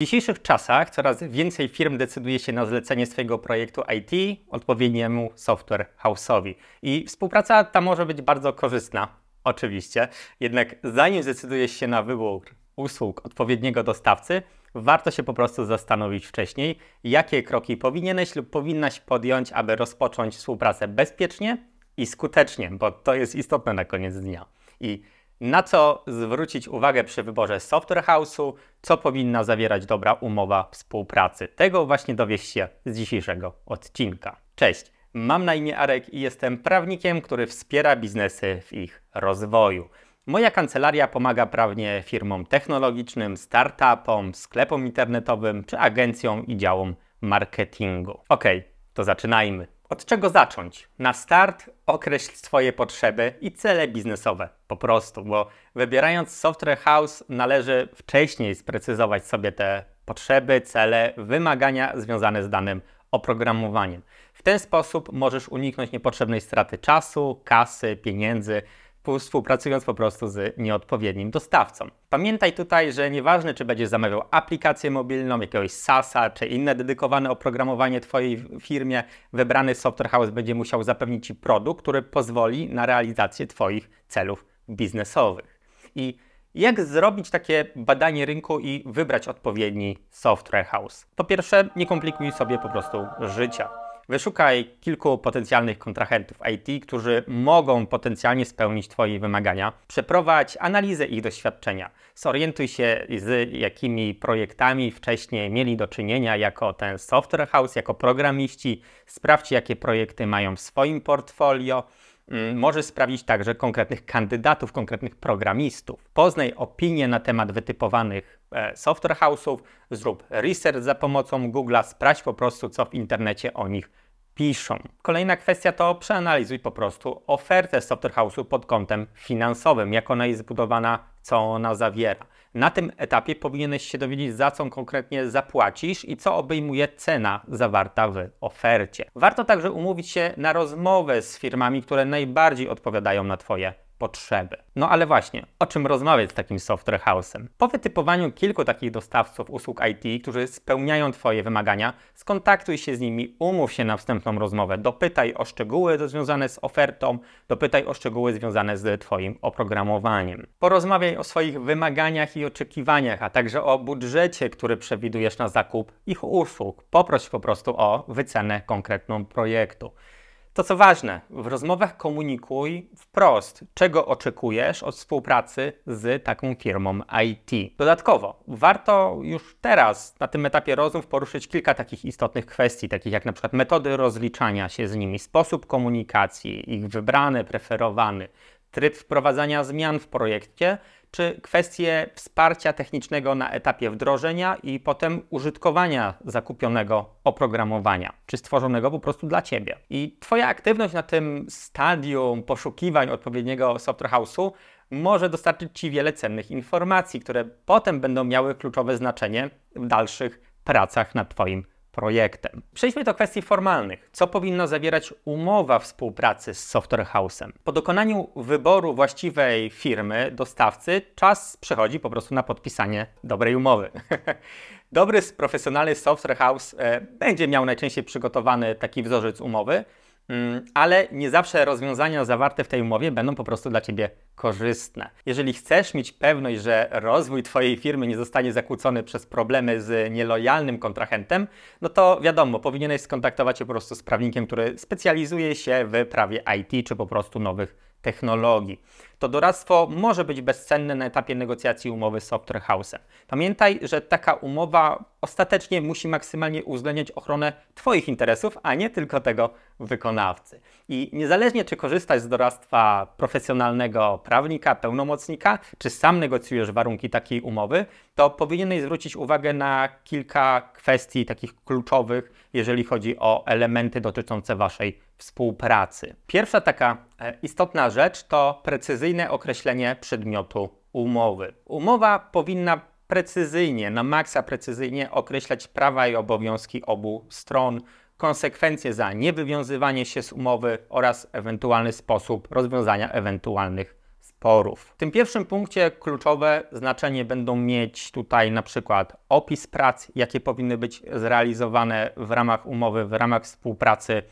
W dzisiejszych czasach coraz więcej firm decyduje się na zlecenie swojego projektu IT odpowiedniemu software house'owi. I współpraca ta może być bardzo korzystna, oczywiście. Jednak zanim zdecydujesz się na wybór usług odpowiedniego dostawcy, warto się po prostu zastanowić wcześniej, jakie kroki powinieneś lub powinnaś podjąć, aby rozpocząć współpracę bezpiecznie i skutecznie, bo to jest istotne na koniec dnia. I na co zwrócić uwagę przy wyborze software house'u, co powinna zawierać dobra umowa współpracy. Tego właśnie dowiesz się z dzisiejszego odcinka. Cześć, mam na imię Arek i jestem prawnikiem, który wspiera biznesy w ich rozwoju. Moja kancelaria pomaga prawnie firmom technologicznym, startupom, sklepom internetowym czy agencjom i działom marketingu. Ok, to zaczynajmy. Od czego zacząć? Na start określ swoje potrzeby i cele biznesowe. Po prostu, bo wybierając software house należy wcześniej sprecyzować sobie te potrzeby, cele, wymagania związane z danym oprogramowaniem. W ten sposób możesz uniknąć niepotrzebnej straty czasu, kasy, pieniędzy, współpracując po prostu z nieodpowiednim dostawcą. Pamiętaj tutaj, że nieważne czy będziesz zamawiał aplikację mobilną, jakiegoś SaaSa czy inne dedykowane oprogramowanie Twojej firmie, wybrany software house będzie musiał zapewnić Ci produkt, który pozwoli na realizację Twoich celów biznesowych. I jak zrobić takie badanie rynku i wybrać odpowiedni software house? Po pierwsze, nie komplikuj sobie po prostu życia. Wyszukaj kilku potencjalnych kontrahentów IT, którzy mogą potencjalnie spełnić Twoje wymagania. Przeprowadź analizę ich doświadczenia. Zorientuj się, z jakimi projektami wcześniej mieli do czynienia jako ten software house, jako programiści. Sprawdź, jakie projekty mają w swoim portfolio. Mm, możesz sprawdzić także konkretnych kandydatów, konkretnych programistów. Poznaj opinie na temat wytypowanych e, software house'ów, zrób research za pomocą Google'a, sprawdź po prostu, co w internecie o nich piszą. Kolejna kwestia to przeanalizuj po prostu ofertę software house'u pod kątem finansowym, jak ona jest zbudowana, co ona zawiera. Na tym etapie powinieneś się dowiedzieć, za co konkretnie zapłacisz i co obejmuje cena zawarta w ofercie. Warto także umówić się na rozmowę z firmami, które najbardziej odpowiadają na Twoje potrzeby. No ale właśnie, o czym rozmawiać z takim software house'em? Po wytypowaniu kilku takich dostawców usług IT, którzy spełniają Twoje wymagania, skontaktuj się z nimi, umów się na wstępną rozmowę, dopytaj o szczegóły związane z ofertą, dopytaj o szczegóły związane z Twoim oprogramowaniem. Porozmawiaj o swoich wymaganiach i oczekiwaniach, a także o budżecie, który przewidujesz na zakup ich usług. Poproś po prostu o wycenę konkretną projektu. To co ważne, w rozmowach komunikuj wprost, czego oczekujesz od współpracy z taką firmą IT. Dodatkowo, warto już teraz na tym etapie rozmów poruszyć kilka takich istotnych kwestii, takich jak na przykład metody rozliczania się z nimi, sposób komunikacji, ich wybrany, preferowany, tryb wprowadzania zmian w projekcie czy kwestie wsparcia technicznego na etapie wdrożenia i potem użytkowania zakupionego oprogramowania, czy stworzonego po prostu dla Ciebie. I Twoja aktywność na tym stadium poszukiwań odpowiedniego software house'u może dostarczyć Ci wiele cennych informacji, które potem będą miały kluczowe znaczenie w dalszych pracach nad Twoim. Przejdźmy do kwestii formalnych. Co powinna zawierać umowa współpracy z software house'em? Po dokonaniu wyboru właściwej firmy, dostawcy, czas przychodzi po prostu na podpisanie dobrej umowy. Dobry, profesjonalny software house e, będzie miał najczęściej przygotowany taki wzorzec umowy, ale nie zawsze rozwiązania zawarte w tej umowie będą po prostu dla Ciebie korzystne. Jeżeli chcesz mieć pewność, że rozwój Twojej firmy nie zostanie zakłócony przez problemy z nielojalnym kontrahentem, no to wiadomo, powinieneś skontaktować się po prostu z prawnikiem, który specjalizuje się w prawie IT czy po prostu nowych technologii. To doradztwo może być bezcenne na etapie negocjacji umowy z software house'em. Pamiętaj, że taka umowa ostatecznie musi maksymalnie uwzględniać ochronę Twoich interesów, a nie tylko tego wykonawcy. I niezależnie czy korzystasz z doradztwa profesjonalnego prawnika, pełnomocnika, czy sam negocjujesz warunki takiej umowy, to powinieneś zwrócić uwagę na kilka kwestii takich kluczowych, jeżeli chodzi o elementy dotyczące Waszej współpracy. Pierwsza taka e, istotna rzecz to precyzyjne określenie przedmiotu umowy. Umowa powinna precyzyjnie, na maksa precyzyjnie określać prawa i obowiązki obu stron, konsekwencje za niewywiązywanie się z umowy oraz ewentualny sposób rozwiązania ewentualnych sporów. W tym pierwszym punkcie kluczowe znaczenie będą mieć tutaj na przykład opis prac, jakie powinny być zrealizowane w ramach umowy, w ramach współpracy,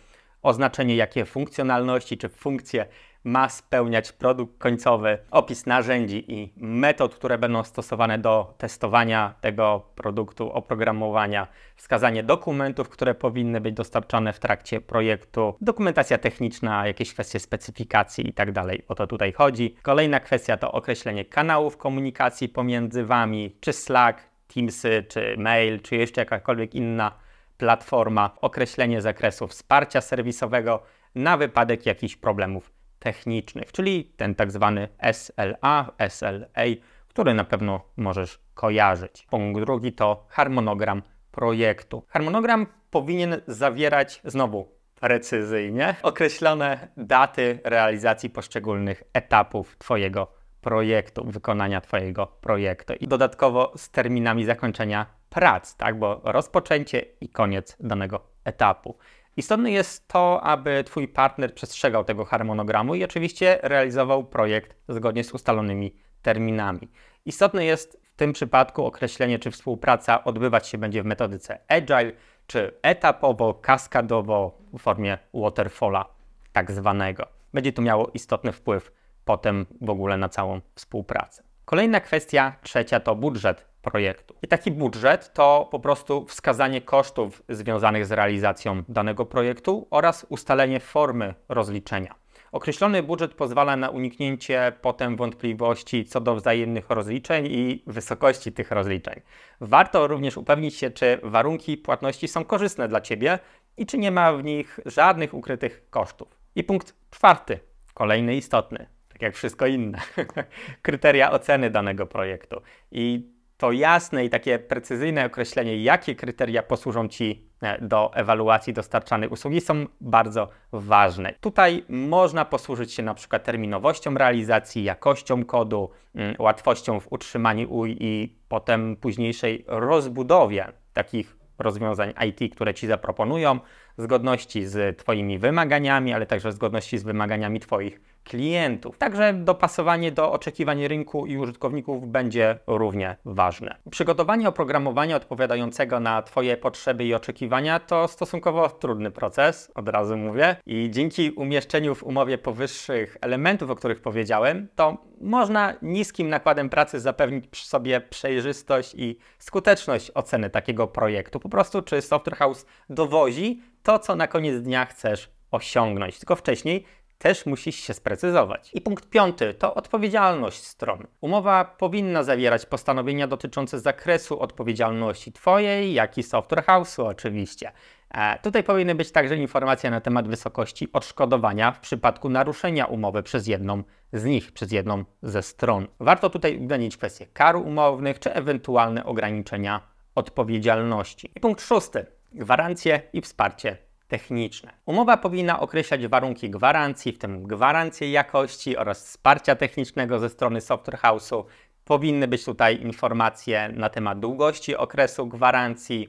oznaczenie jakie funkcjonalności czy funkcje ma spełniać produkt końcowy, opis narzędzi i metod, które będą stosowane do testowania tego produktu, oprogramowania, wskazanie dokumentów, które powinny być dostarczane w trakcie projektu, dokumentacja techniczna, jakieś kwestie specyfikacji i tak dalej. O to tutaj chodzi. Kolejna kwestia to określenie kanałów komunikacji pomiędzy Wami, czy Slack, Teamsy, czy mail, czy jeszcze jakakolwiek inna platforma, określenie zakresu wsparcia serwisowego na wypadek jakichś problemów technicznych, czyli ten tak zwany SLA, SLA, który na pewno możesz kojarzyć. Punkt drugi to harmonogram projektu. Harmonogram powinien zawierać znowu precyzyjnie określone daty realizacji poszczególnych etapów Twojego projektu, wykonania Twojego projektu i dodatkowo z terminami zakończenia prac, tak, bo rozpoczęcie i koniec danego etapu. Istotne jest to, aby Twój partner przestrzegał tego harmonogramu i oczywiście realizował projekt zgodnie z ustalonymi terminami. Istotne jest w tym przypadku określenie, czy współpraca odbywać się będzie w metodyce agile, czy etapowo, kaskadowo w formie waterfalla tak zwanego. Będzie to miało istotny wpływ potem w ogóle na całą współpracę. Kolejna kwestia, trzecia, to budżet projektu. I taki budżet to po prostu wskazanie kosztów związanych z realizacją danego projektu oraz ustalenie formy rozliczenia. Określony budżet pozwala na uniknięcie potem wątpliwości co do wzajemnych rozliczeń i wysokości tych rozliczeń. Warto również upewnić się, czy warunki płatności są korzystne dla Ciebie i czy nie ma w nich żadnych ukrytych kosztów. I punkt czwarty, kolejny istotny, tak jak wszystko inne, kryteria oceny danego projektu. I to jasne i takie precyzyjne określenie, jakie kryteria posłużą Ci e, do ewaluacji dostarczanej usługi, są bardzo ważne. Tutaj można posłużyć się na przykład terminowością realizacji, jakością kodu, mm, łatwością w utrzymaniu i potem późniejszej rozbudowie takich rozwiązań IT, które Ci zaproponują, zgodności z Twoimi wymaganiami, ale także zgodności z wymaganiami Twoich klientów. Także dopasowanie do oczekiwań rynku i użytkowników będzie równie ważne. Przygotowanie oprogramowania odpowiadającego na Twoje potrzeby i oczekiwania to stosunkowo trudny proces, od razu mówię, i dzięki umieszczeniu w umowie powyższych elementów, o których powiedziałem, to można niskim nakładem pracy zapewnić sobie przejrzystość i skuteczność oceny takiego projektu. Po prostu, czy Software House dowozi to, co na koniec dnia chcesz osiągnąć. Tylko wcześniej też musisz się sprecyzować. I punkt piąty to odpowiedzialność stron. Umowa powinna zawierać postanowienia dotyczące zakresu odpowiedzialności Twojej, jak i Software House'u oczywiście. E, tutaj powinny być także informacje na temat wysokości odszkodowania w przypadku naruszenia umowy przez jedną z nich, przez jedną ze stron. Warto tutaj uwzględnić kwestie kar umownych czy ewentualne ograniczenia odpowiedzialności. I punkt szósty. Gwarancje i wsparcie techniczne. Umowa powinna określać warunki gwarancji, w tym gwarancję jakości oraz wsparcia technicznego ze strony Software House'u. Powinny być tutaj informacje na temat długości okresu gwarancji,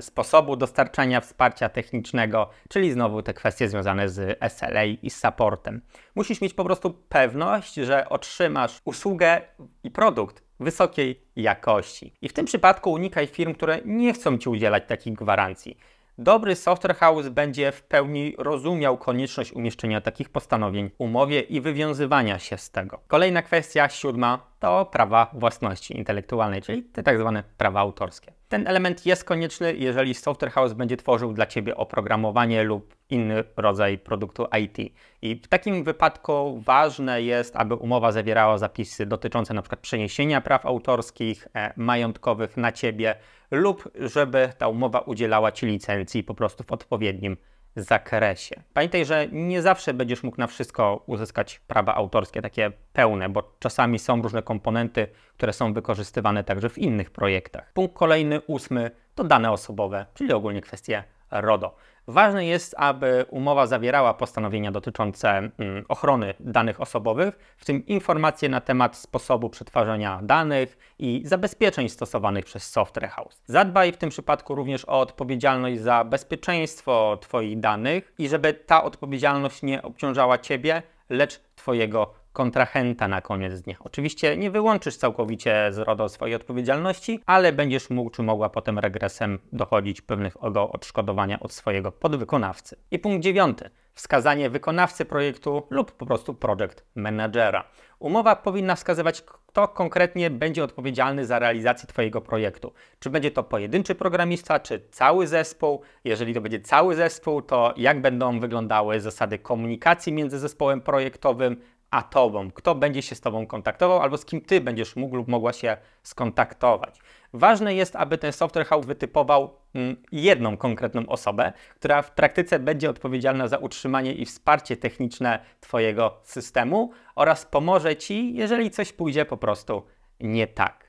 sposobu dostarczania wsparcia technicznego, czyli znowu te kwestie związane z SLA i z supportem. Musisz mieć po prostu pewność, że otrzymasz usługę i produkt wysokiej jakości. I w tym przypadku unikaj firm, które nie chcą Ci udzielać takich gwarancji. Dobry software house będzie w pełni rozumiał konieczność umieszczenia takich postanowień w umowie i wywiązywania się z tego. Kolejna kwestia, siódma, to prawa własności intelektualnej, czyli te tak zwane prawa autorskie. Ten element jest konieczny, jeżeli software house będzie tworzył dla Ciebie oprogramowanie lub inny rodzaj produktu IT. I w takim wypadku ważne jest, aby umowa zawierała zapisy dotyczące np. przeniesienia praw autorskich, e, majątkowych na Ciebie lub żeby ta umowa udzielała Ci licencji po prostu w odpowiednim zakresie. Pamiętaj, że nie zawsze będziesz mógł na wszystko uzyskać prawa autorskie, takie pełne, bo czasami są różne komponenty, które są wykorzystywane także w innych projektach. Punkt kolejny, ósmy, to dane osobowe, czyli ogólnie kwestie RODO. Ważne jest, aby umowa zawierała postanowienia dotyczące mm, ochrony danych osobowych, w tym informacje na temat sposobu przetwarzania danych i zabezpieczeń stosowanych przez Software House. Zadbaj w tym przypadku również o odpowiedzialność za bezpieczeństwo Twoich danych i żeby ta odpowiedzialność nie obciążała Ciebie, lecz Twojego kontrahenta na koniec dnia. Oczywiście nie wyłączysz całkowicie z RODO swojej odpowiedzialności, ale będziesz mógł czy mogła potem regresem dochodzić pewnego odszkodowania od swojego podwykonawcy. I punkt dziewiąty. Wskazanie wykonawcy projektu lub po prostu project managera. Umowa powinna wskazywać, kto konkretnie będzie odpowiedzialny za realizację Twojego projektu. Czy będzie to pojedynczy programista, czy cały zespół? Jeżeli to będzie cały zespół, to jak będą wyglądały zasady komunikacji między zespołem projektowym a Tobą? Kto będzie się z Tobą kontaktował, albo z kim Ty będziesz mógł lub mogła się skontaktować? Ważne jest, aby ten software house wytypował mm, jedną konkretną osobę, która w praktyce będzie odpowiedzialna za utrzymanie i wsparcie techniczne Twojego systemu oraz pomoże Ci, jeżeli coś pójdzie po prostu nie tak.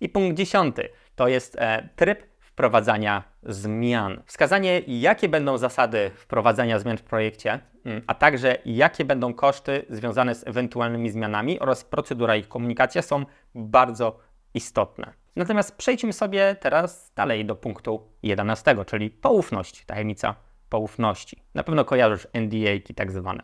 I punkt dziesiąty to jest e, tryb wprowadzania zmian. Wskazanie, jakie będą zasady wprowadzania zmian w projekcie, a także jakie będą koszty związane z ewentualnymi zmianami oraz procedura ich komunikacja są bardzo istotne. Natomiast przejdźmy sobie teraz dalej do punktu 11, czyli poufność, tajemnica poufności. Na pewno kojarzysz NDA i tak zwane.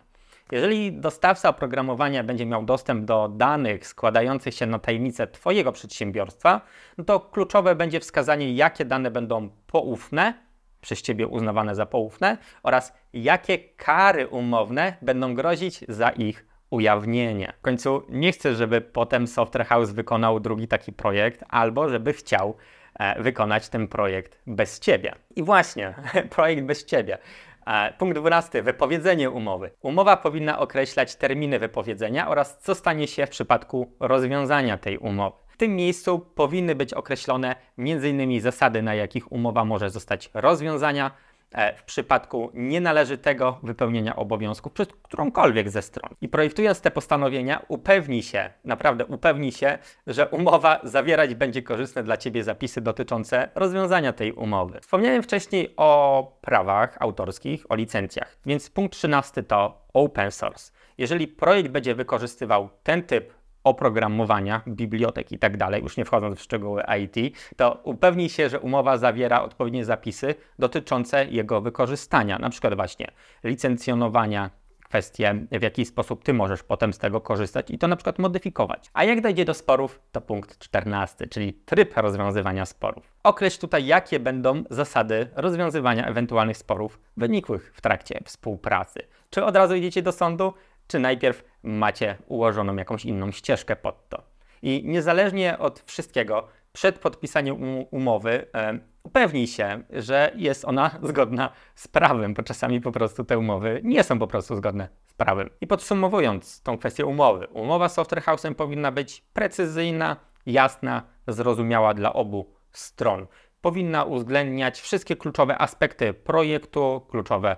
Jeżeli dostawca oprogramowania będzie miał dostęp do danych składających się na tajemnicę Twojego przedsiębiorstwa, no to kluczowe będzie wskazanie, jakie dane będą poufne, przez Ciebie uznawane za poufne oraz jakie kary umowne będą grozić za ich ujawnienie. W końcu nie chcę, żeby potem Software House wykonał drugi taki projekt, albo żeby chciał e, wykonać ten projekt bez Ciebie. I właśnie, projekt bez Ciebie. E, punkt 12. Wypowiedzenie umowy. Umowa powinna określać terminy wypowiedzenia oraz co stanie się w przypadku rozwiązania tej umowy. W tym miejscu powinny być określone m.in. zasady, na jakich umowa może zostać rozwiązana, E, w przypadku nienależytego wypełnienia obowiązków przez którąkolwiek ze stron. I projektując te postanowienia, upewnij się, naprawdę upewnij się, że umowa zawierać będzie korzystne dla Ciebie zapisy dotyczące rozwiązania tej umowy. Wspomniałem wcześniej o prawach autorskich, o licencjach, więc punkt 13 to open source. Jeżeli projekt będzie wykorzystywał ten typ oprogramowania, bibliotek i tak dalej, już nie wchodząc w szczegóły IT, to upewnij się, że umowa zawiera odpowiednie zapisy dotyczące jego wykorzystania, na przykład właśnie licencjonowania, kwestie, w jaki sposób ty możesz potem z tego korzystać i to na przykład modyfikować. A jak dojdzie do sporów, to punkt 14, czyli tryb rozwiązywania sporów. Określ tutaj, jakie będą zasady rozwiązywania ewentualnych sporów wynikłych w trakcie współpracy. Czy od razu idziecie do sądu, czy najpierw macie ułożoną jakąś inną ścieżkę pod to. I niezależnie od wszystkiego, przed podpisaniem umowy e, upewnij się, że jest ona zgodna z prawem, bo czasami po prostu te umowy nie są po prostu zgodne z prawem. I podsumowując tą kwestię umowy, umowa z Software House'em powinna być precyzyjna, jasna, zrozumiała dla obu stron. Powinna uwzględniać wszystkie kluczowe aspekty projektu, kluczowe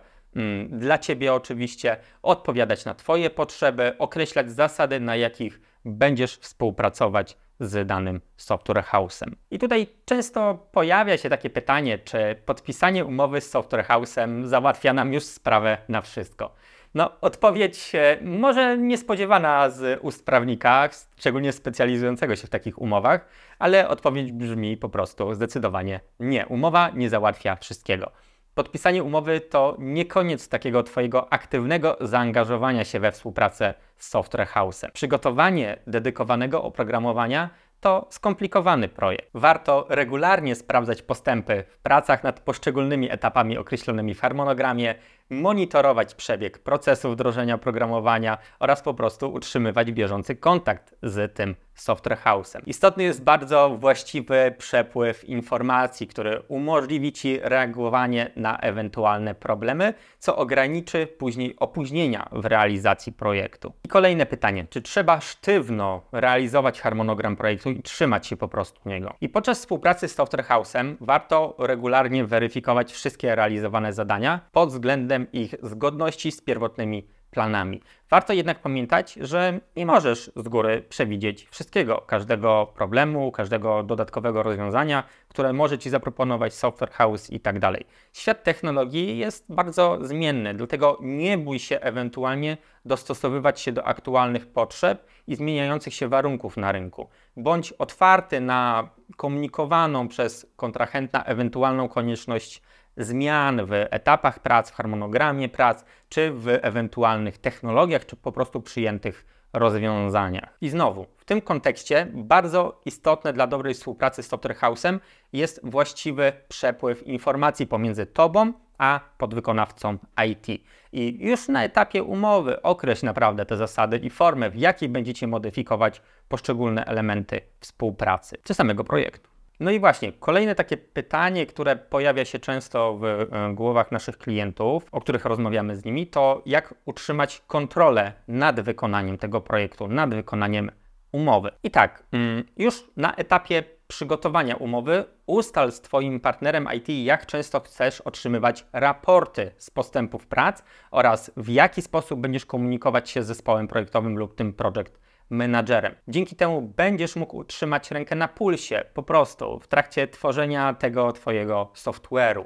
dla Ciebie oczywiście, odpowiadać na Twoje potrzeby, określać zasady, na jakich będziesz współpracować z danym software house'em. I tutaj często pojawia się takie pytanie, czy podpisanie umowy z software house'em załatwia nam już sprawę na wszystko. No, odpowiedź e, może niespodziewana z ust prawnika, szczególnie specjalizującego się w takich umowach, ale odpowiedź brzmi po prostu zdecydowanie nie. Umowa nie załatwia wszystkiego. Podpisanie umowy to nie koniec takiego Twojego aktywnego zaangażowania się we współpracę z Software House'em. Przygotowanie dedykowanego oprogramowania to skomplikowany projekt. Warto regularnie sprawdzać postępy w pracach nad poszczególnymi etapami określonymi w harmonogramie, monitorować przebieg procesu wdrożenia oprogramowania oraz po prostu utrzymywać bieżący kontakt z tym software house'em. Istotny jest bardzo właściwy przepływ informacji, który umożliwi Ci reagowanie na ewentualne problemy, co ograniczy później opóźnienia w realizacji projektu. I kolejne pytanie, czy trzeba sztywno realizować harmonogram projektu i trzymać się po prostu niego? I podczas współpracy z software house'em warto regularnie weryfikować wszystkie realizowane zadania pod względem ich zgodności z pierwotnymi planami. Warto jednak pamiętać, że nie możesz z góry przewidzieć wszystkiego, każdego problemu, każdego dodatkowego rozwiązania, które może Ci zaproponować software house i tak dalej. Świat technologii jest bardzo zmienny, dlatego nie bój się ewentualnie dostosowywać się do aktualnych potrzeb i zmieniających się warunków na rynku. Bądź otwarty na komunikowaną przez kontrahenta ewentualną konieczność zmian w etapach prac, w harmonogramie prac, czy w ewentualnych technologiach, czy po prostu przyjętych rozwiązaniach. I znowu, w tym kontekście bardzo istotne dla dobrej współpracy z Software House'em jest właściwy przepływ informacji pomiędzy Tobą a podwykonawcą IT. I już na etapie umowy określ naprawdę te zasady i formę, w jakiej będziecie modyfikować poszczególne elementy współpracy czy samego projektu. No i właśnie, kolejne takie pytanie, które pojawia się często w e, głowach naszych klientów, o których rozmawiamy z nimi, to jak utrzymać kontrolę nad wykonaniem tego projektu, nad wykonaniem umowy. I tak, mm, już na etapie przygotowania umowy ustal z Twoim partnerem IT, jak często chcesz otrzymywać raporty z postępów prac oraz w jaki sposób będziesz komunikować się z zespołem projektowym lub tym project menadżerem. Dzięki temu będziesz mógł utrzymać rękę na pulsie po prostu w trakcie tworzenia tego Twojego software'u.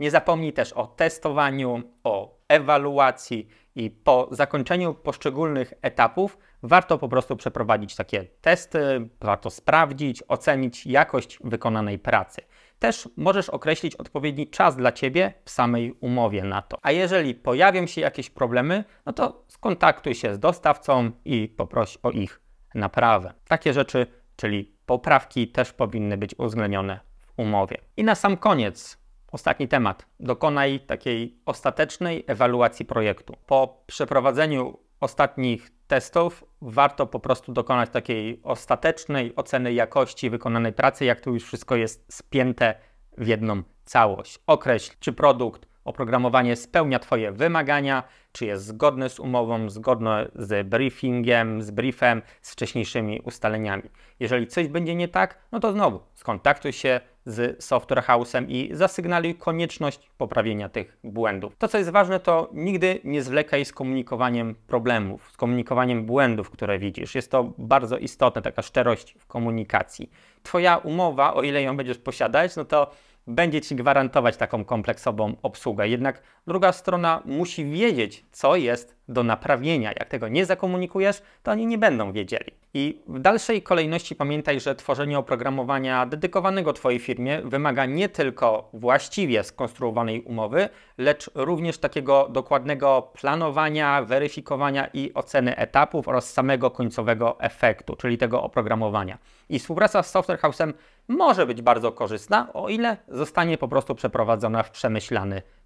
Nie zapomnij też o testowaniu, o ewaluacji i po zakończeniu poszczególnych etapów warto po prostu przeprowadzić takie testy, warto sprawdzić, ocenić jakość wykonanej pracy. Też możesz określić odpowiedni czas dla Ciebie w samej umowie na to. A jeżeli pojawią się jakieś problemy, no to skontaktuj się z dostawcą i poproś o ich naprawę. Takie rzeczy, czyli poprawki, też powinny być uwzględnione w umowie. I na sam koniec, ostatni temat. Dokonaj takiej ostatecznej ewaluacji projektu. Po przeprowadzeniu ostatnich testów warto po prostu dokonać takiej ostatecznej oceny jakości wykonanej pracy, jak to już wszystko jest spięte w jedną całość. Określ, czy produkt, oprogramowanie spełnia Twoje wymagania, czy jest zgodne z umową, zgodne z briefingiem, z briefem, z wcześniejszymi ustaleniami. Jeżeli coś będzie nie tak, no to znowu skontaktuj się z Software House'em i zasygnaluj konieczność poprawienia tych błędów. To, co jest ważne, to nigdy nie zwlekaj z komunikowaniem problemów, z komunikowaniem błędów, które widzisz. Jest to bardzo istotne, taka szczerość w komunikacji. Twoja umowa, o ile ją będziesz posiadać, no to będzie Ci gwarantować taką kompleksową obsługę. Jednak druga strona musi wiedzieć, co jest do naprawienia. Jak tego nie zakomunikujesz, to oni nie będą wiedzieli. I w dalszej kolejności pamiętaj, że tworzenie oprogramowania dedykowanego Twojej firmie wymaga nie tylko właściwie skonstruowanej umowy, lecz również takiego dokładnego planowania, weryfikowania i oceny etapów oraz samego końcowego efektu, czyli tego oprogramowania. I współpraca z Software House'em może być bardzo korzystna, o ile zostanie po prostu przeprowadzona w przemyślany sposób.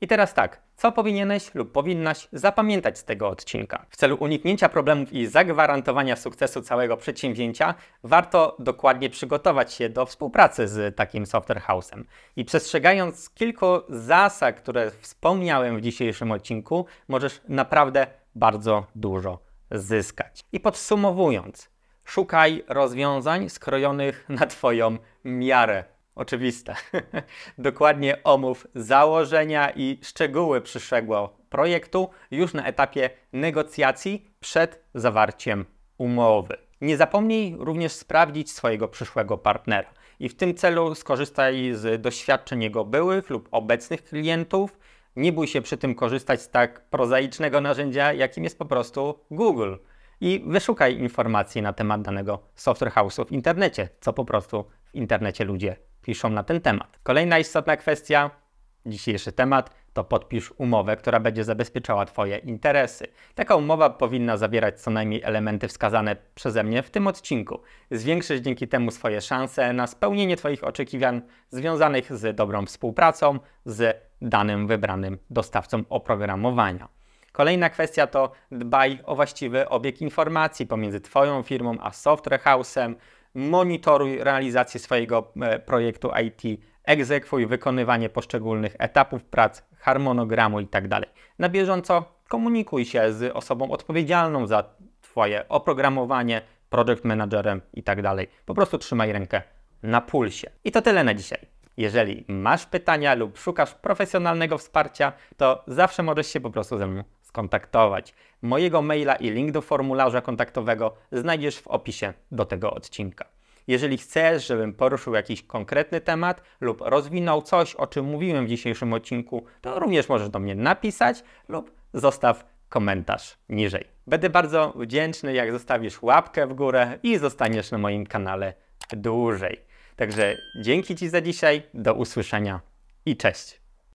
I teraz tak, co powinieneś lub powinnaś zapamiętać z tego odcinka? W celu uniknięcia problemów i zagwarantowania sukcesu całego przedsięwzięcia, warto dokładnie przygotować się do współpracy z takim software house'em. I przestrzegając kilku zasad, które wspomniałem w dzisiejszym odcinku, możesz naprawdę bardzo dużo zyskać. I podsumowując, szukaj rozwiązań skrojonych na Twoją miarę oczywiste. Dokładnie omów założenia i szczegóły przyszłego projektu już na etapie negocjacji przed zawarciem umowy. Nie zapomnij również sprawdzić swojego przyszłego partnera i w tym celu skorzystaj z doświadczeń jego byłych lub obecnych klientów. Nie bój się przy tym korzystać z tak prozaicznego narzędzia, jakim jest po prostu Google. I wyszukaj informacji na temat danego software house'u w internecie, co po prostu w internecie ludzie piszą na ten temat. Kolejna istotna kwestia, dzisiejszy temat, to podpisz umowę, która będzie zabezpieczała Twoje interesy. Taka umowa powinna zawierać co najmniej elementy wskazane przeze mnie w tym odcinku. Zwiększysz dzięki temu swoje szanse na spełnienie Twoich oczekiwań związanych z dobrą współpracą z danym wybranym dostawcą oprogramowania. Kolejna kwestia to dbaj o właściwy obieg informacji pomiędzy Twoją firmą a software house'em, monitoruj realizację swojego e, projektu IT, egzekwuj wykonywanie poszczególnych etapów prac, harmonogramu itd. Tak Na bieżąco komunikuj się z osobą odpowiedzialną za Twoje oprogramowanie, project managerem itd. Tak po prostu trzymaj rękę na pulsie. I to tyle na dzisiaj. Jeżeli masz pytania lub szukasz profesjonalnego wsparcia, to zawsze możesz się po prostu ze mną skontaktować. Mojego maila i link do formularza kontaktowego znajdziesz w opisie do tego odcinka. Jeżeli chcesz, żebym poruszył jakiś konkretny temat lub rozwinął coś, o czym mówiłem w dzisiejszym odcinku, to również możesz do mnie napisać lub zostaw komentarz niżej. Będę bardzo wdzięczny, jak zostawisz łapkę w górę i zostaniesz na moim kanale dłużej. Także dzięki Ci za dzisiaj, do usłyszenia i cześć.